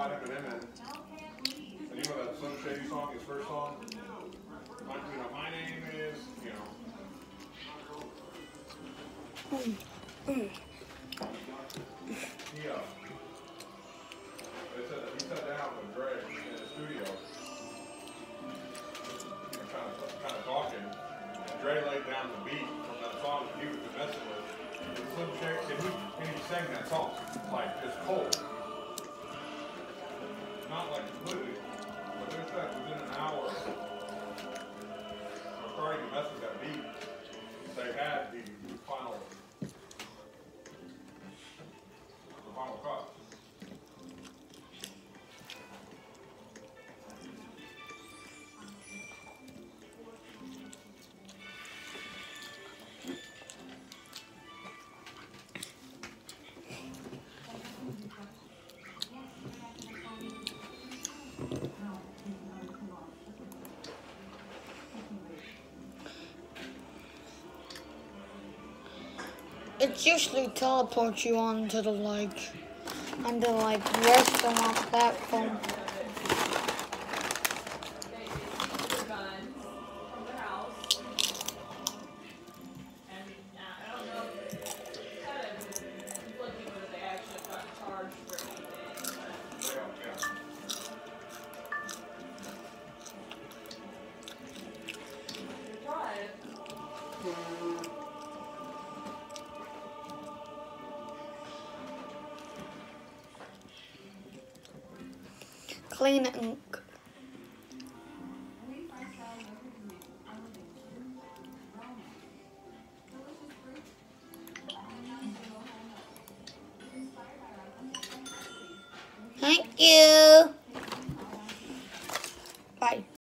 Him and. And you know that Slim Shady song, his first song? My, you know, my name is, you know. He, uh, they said that he sat down with Dre in the studio. You know, kind of, kind of talking. And Dre laid down the beat from that song that he was messing with. And Slim Shady, and he, and he sang that song, like, just cold. Not like completely, It usually teleports you onto the like, onto like restaurant platform. Clean ink. Thank you.